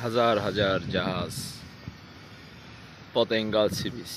হাজার হাজার জাহাজ পতেঙ্গাল সিরিজ